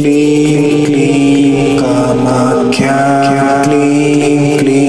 क्लीं क्लीं कामाख्या क्लीं क्लीं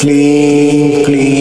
Clean, clean.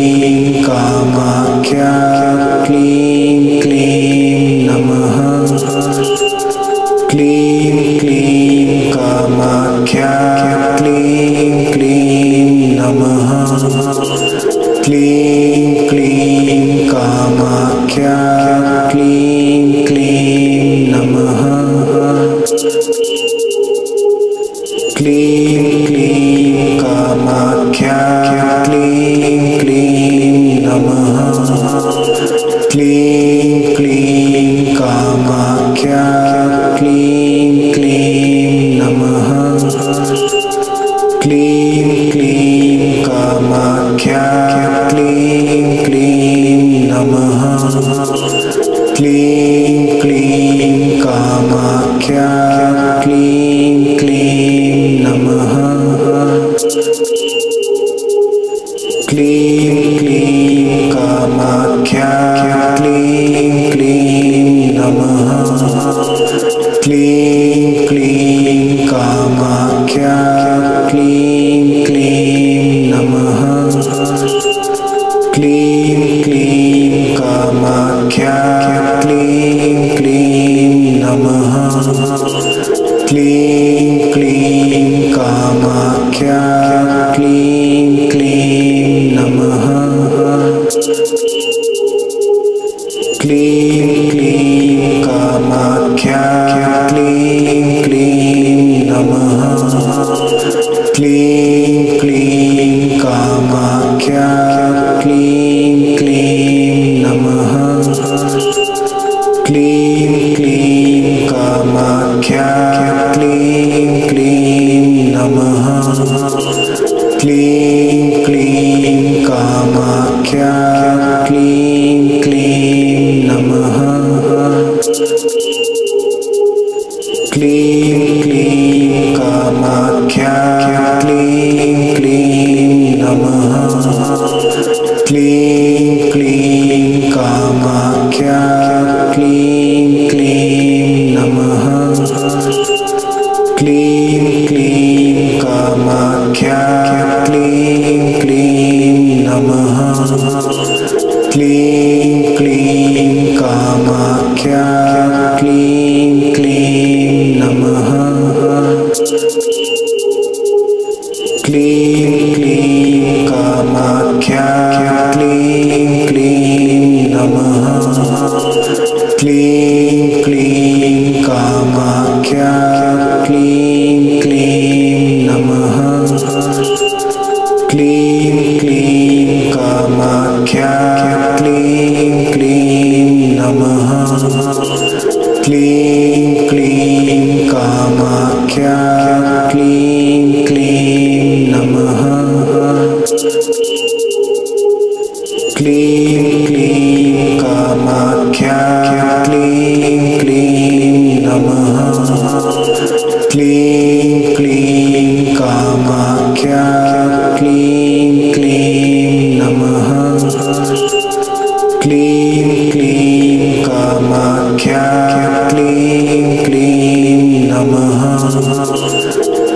नमः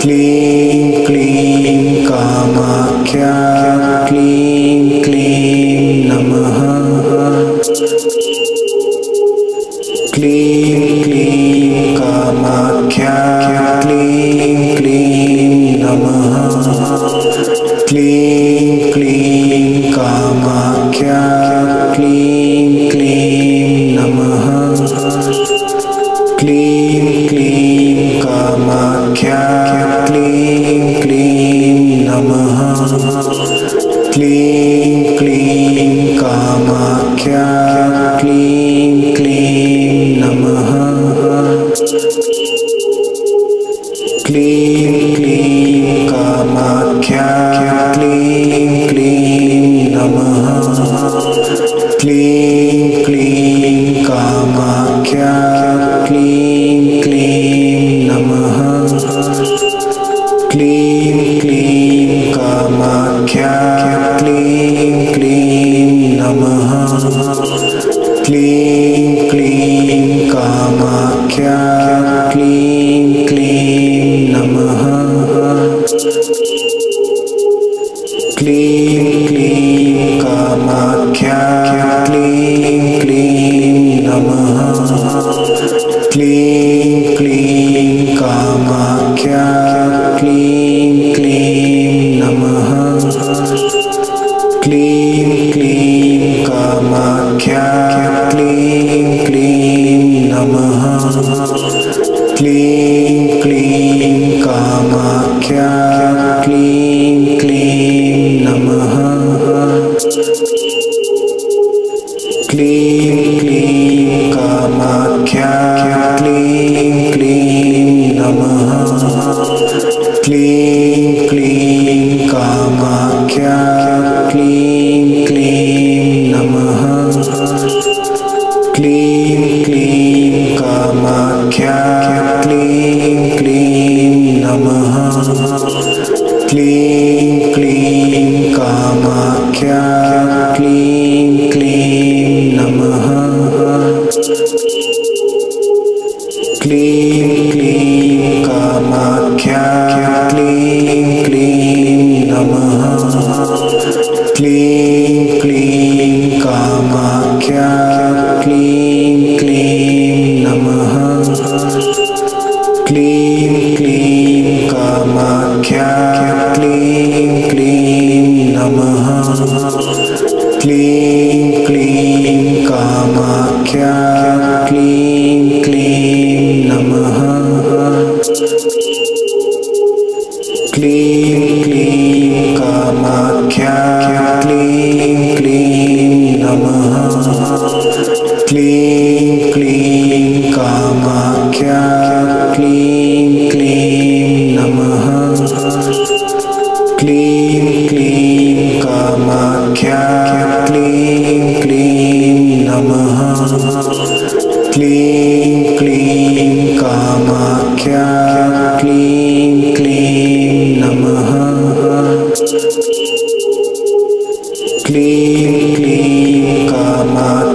क्लीं क्लीं कामाख्या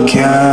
can.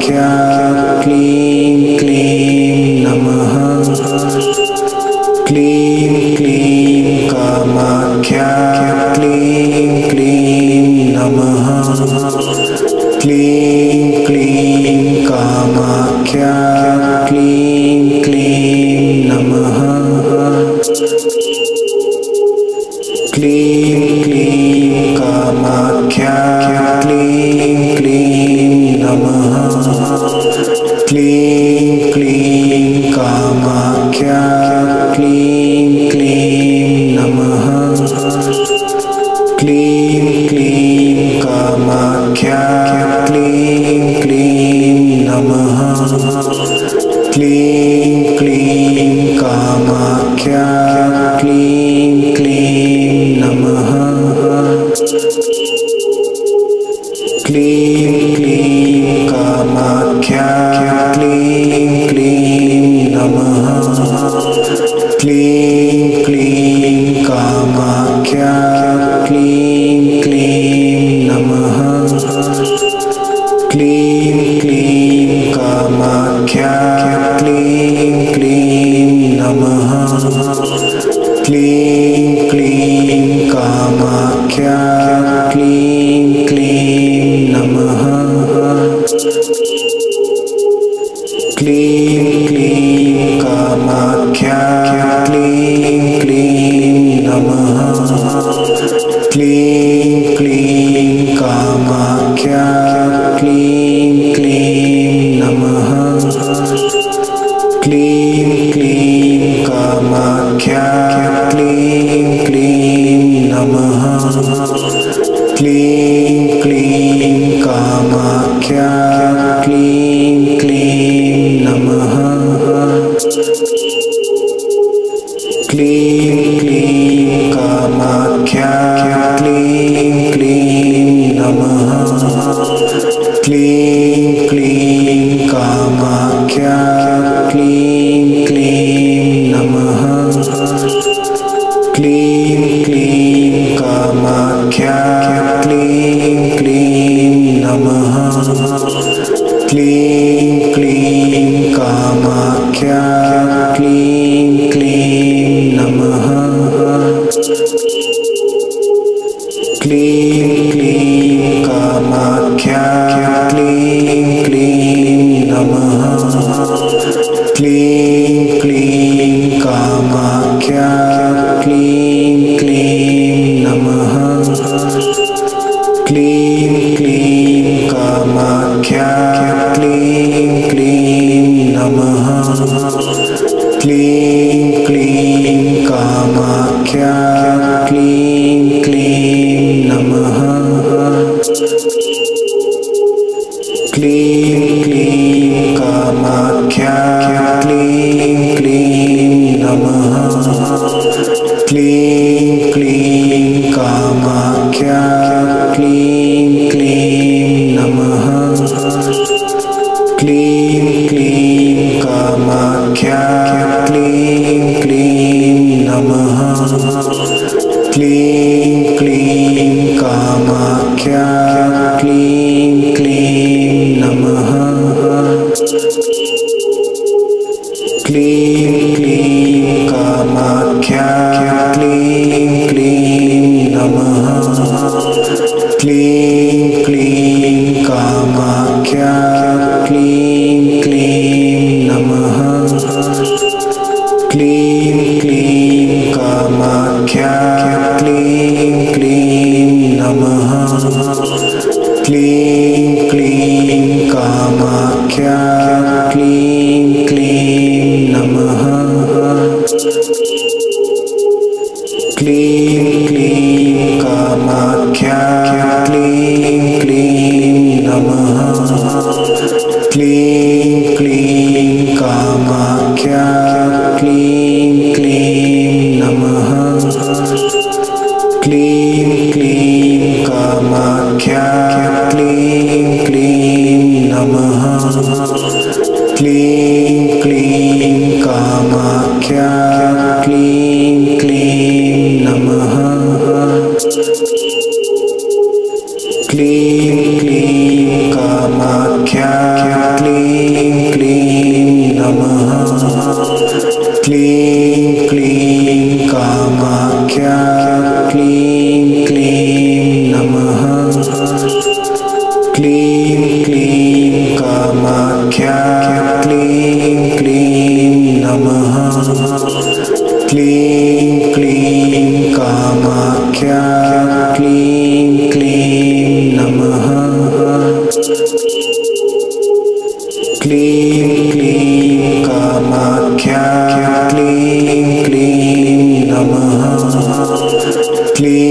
God. can क्लीं क्लीं कामाख्या क्लीं क्लीं नमः क्लीं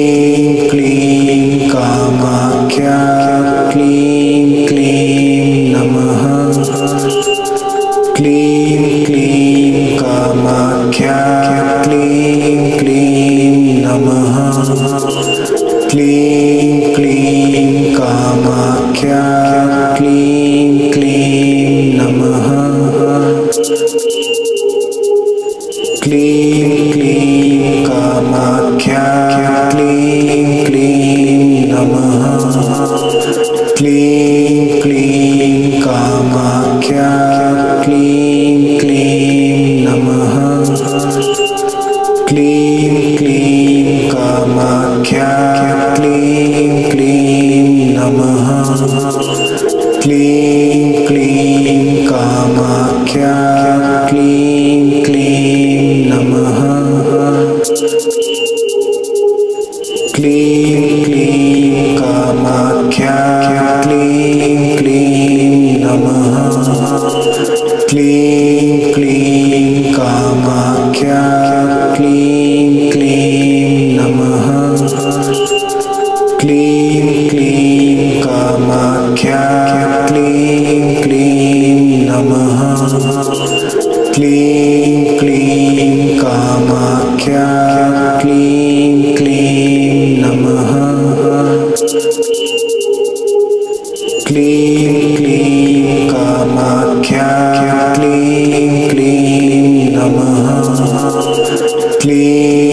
Clean.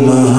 Mama.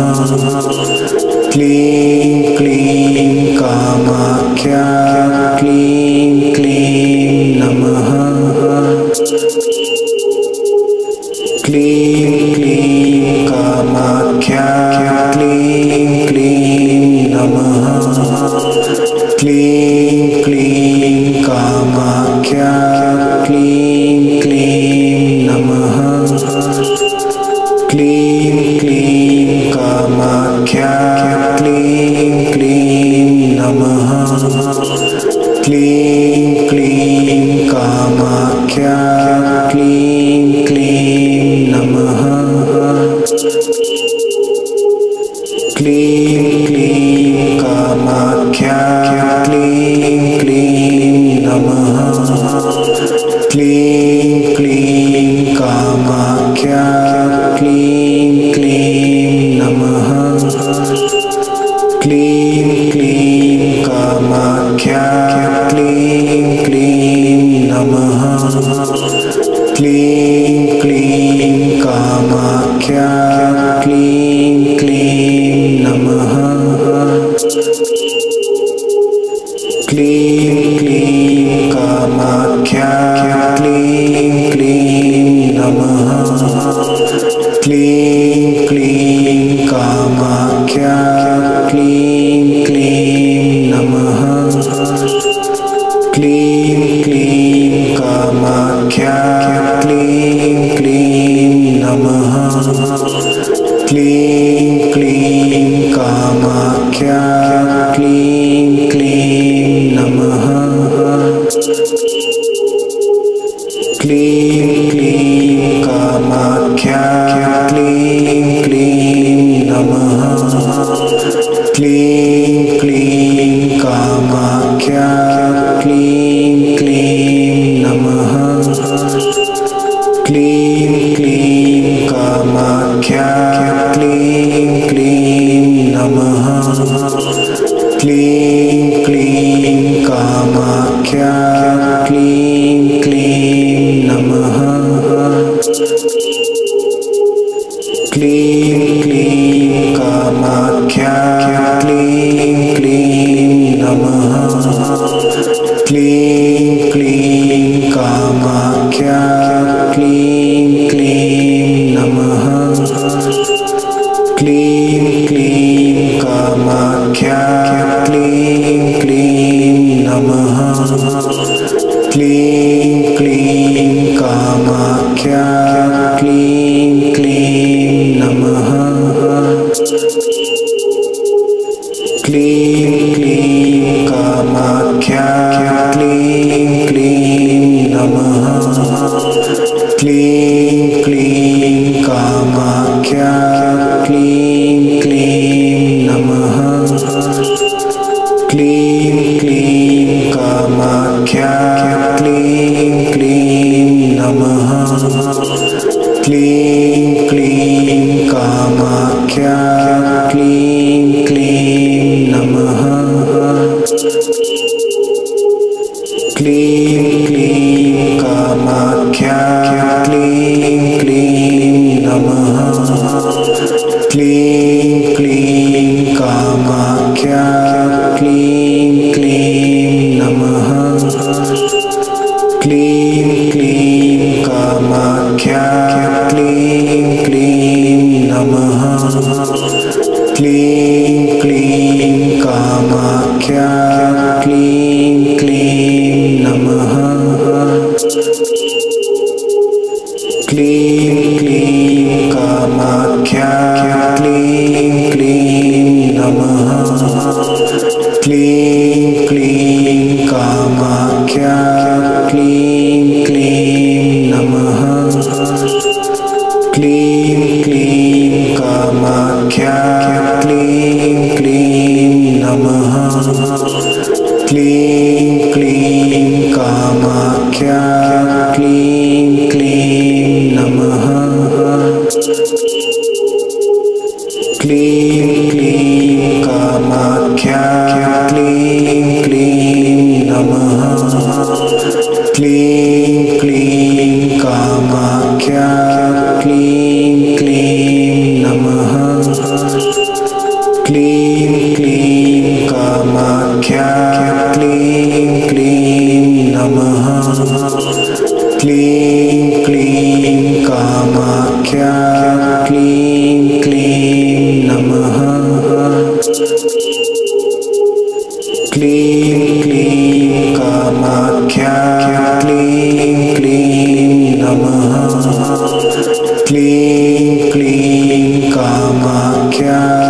my God.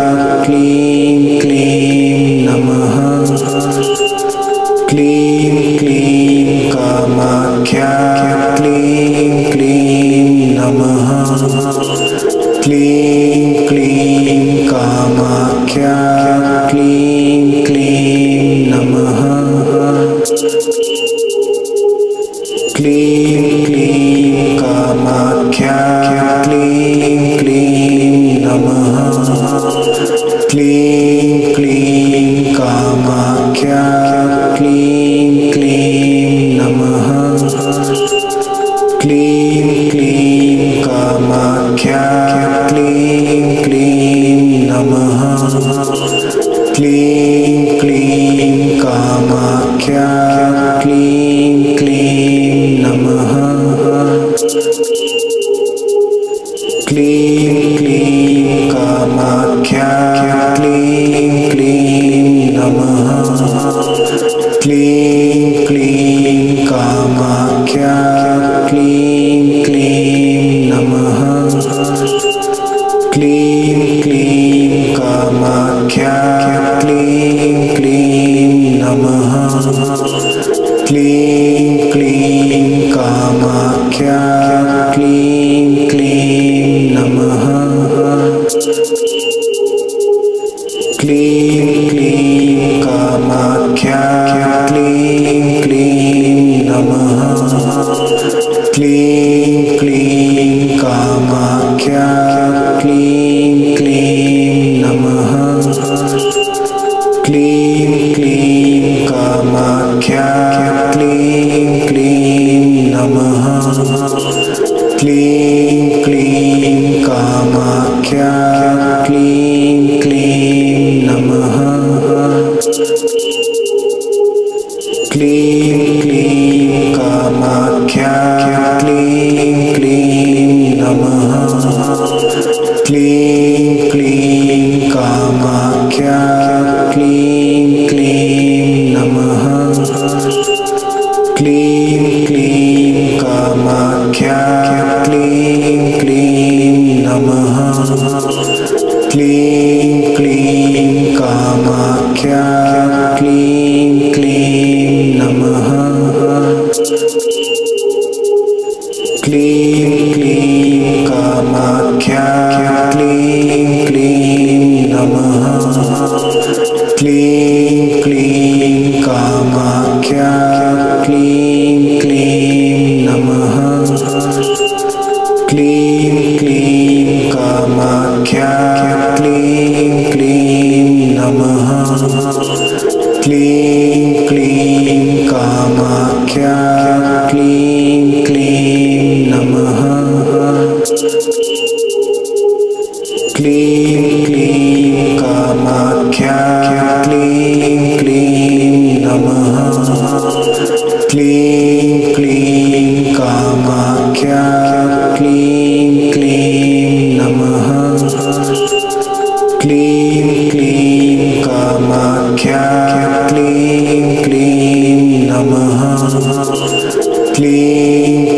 my cat.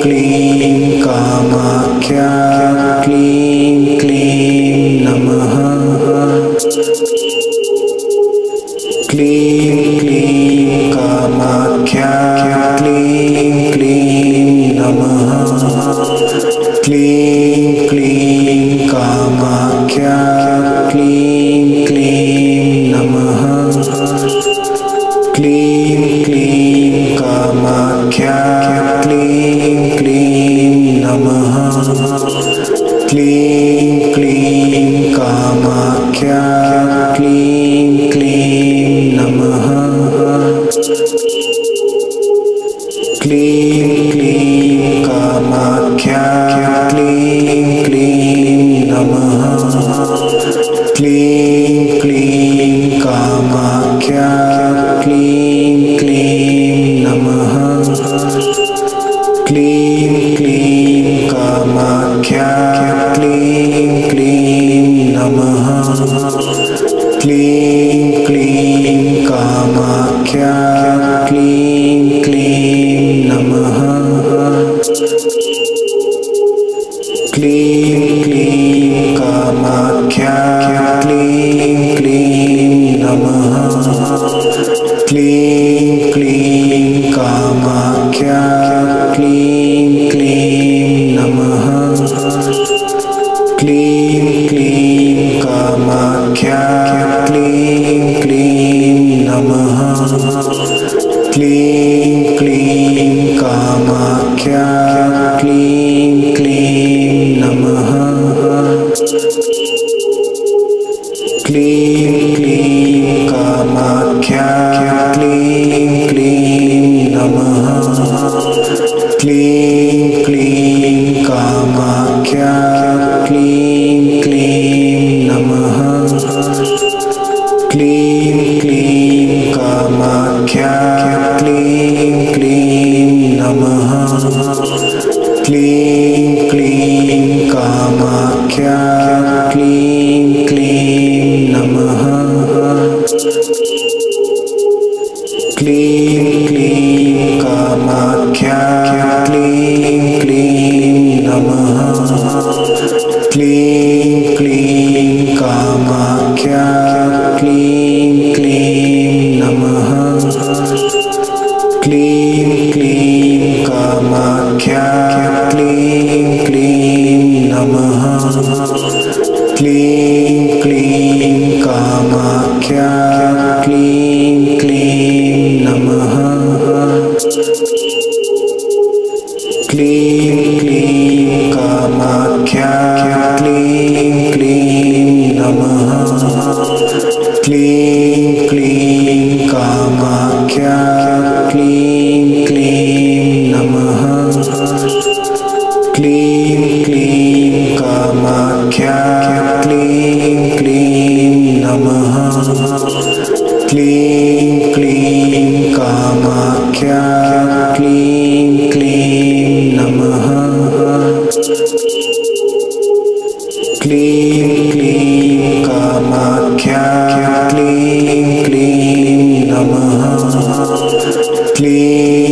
क्लीं कामाख्या क्लीं। क्लीं क्लीं कामाख्या Namaha. Clean.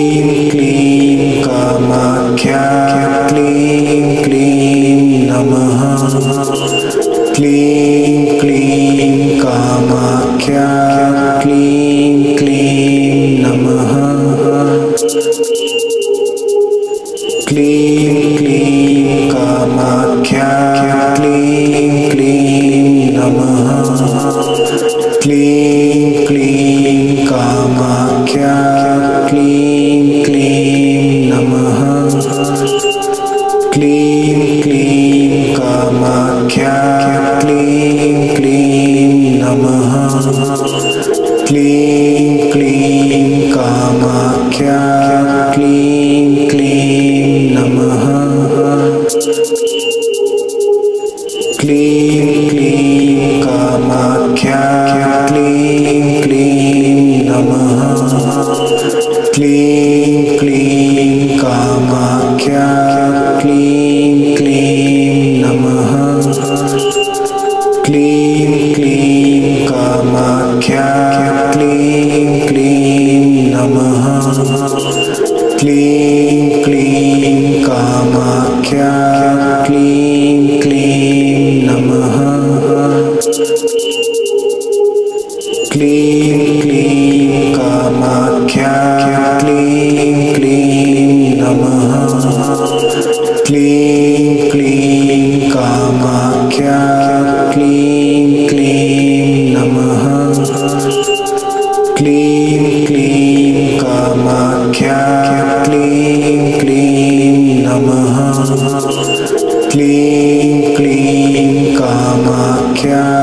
Amen. क्लीं क्लीं कामाख्या।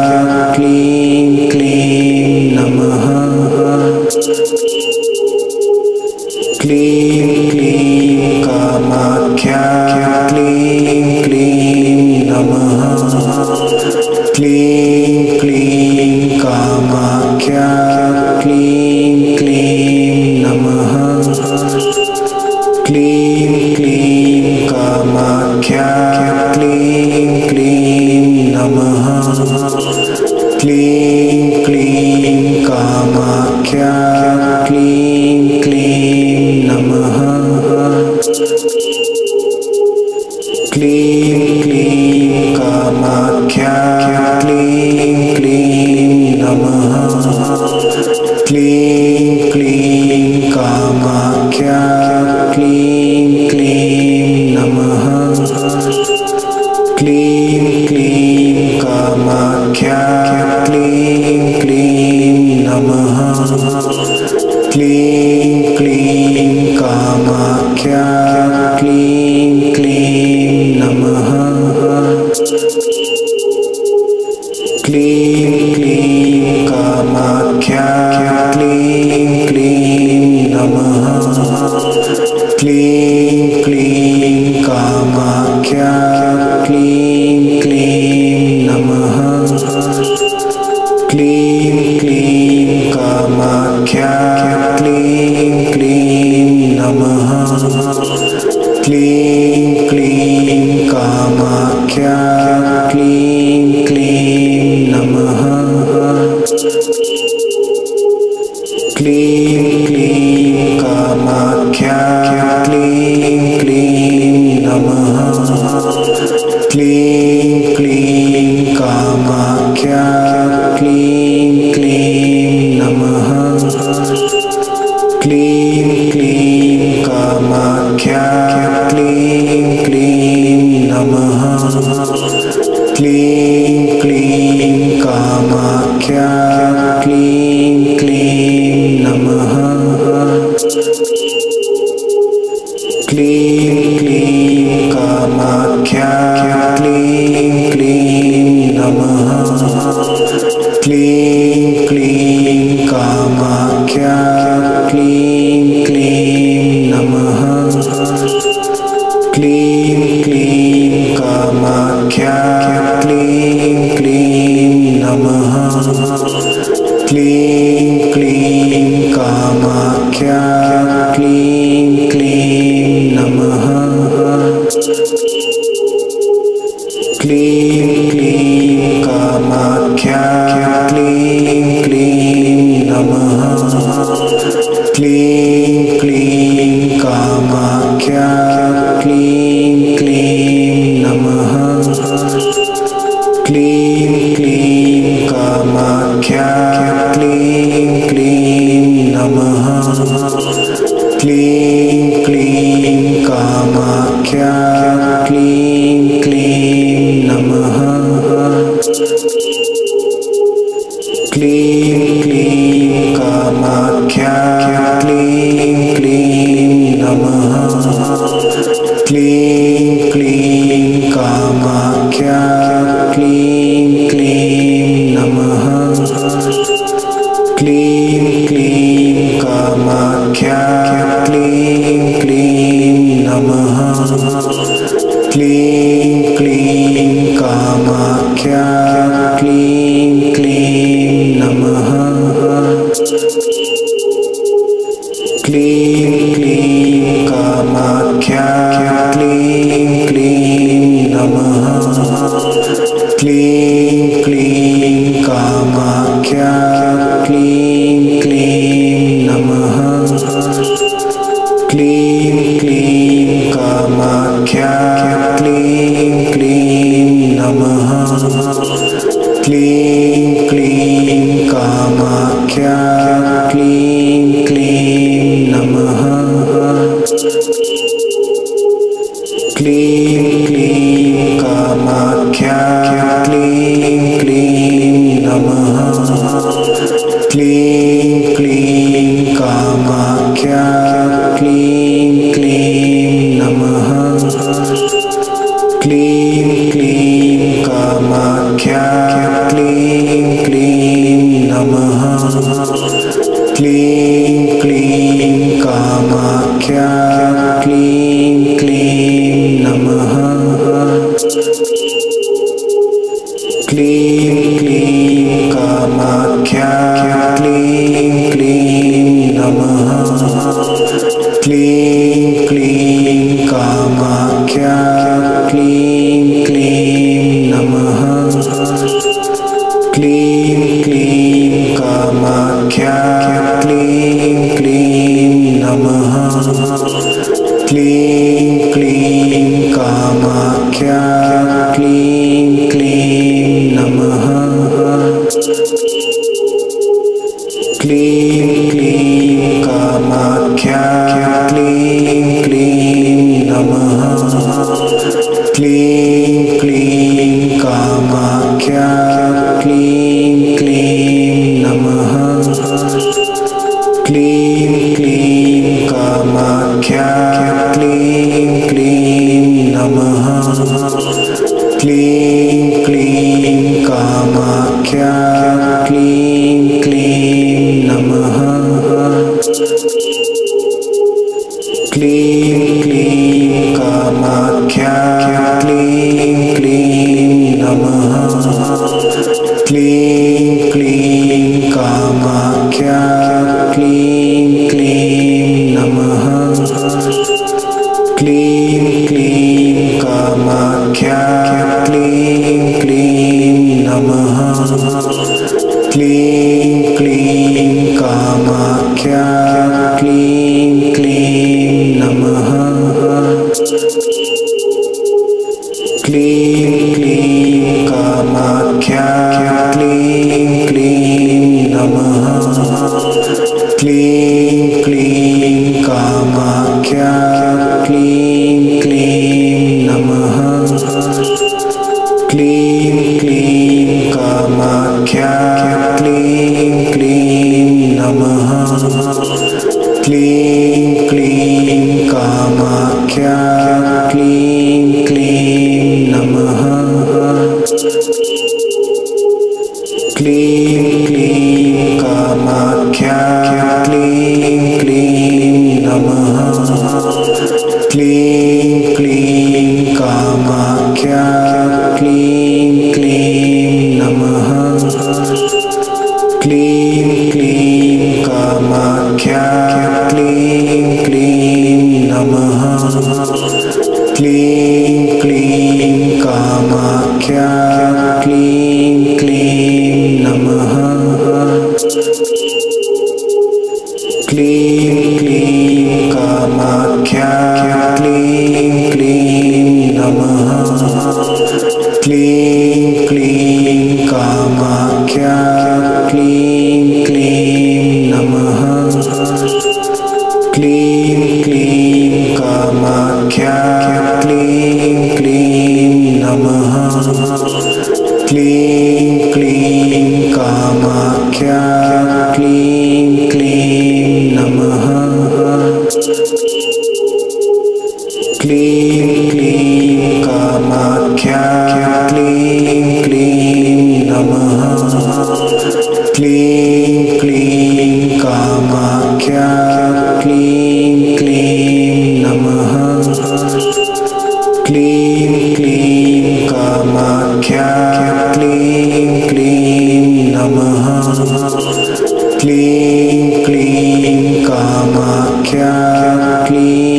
Clean.